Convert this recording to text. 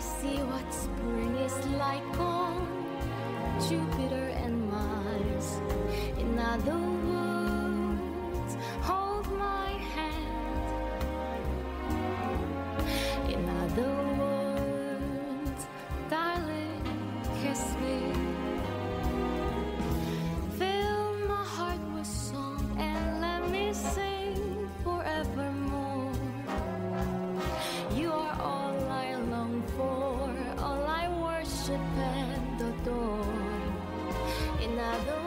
See what spring is like on worship and adore. In other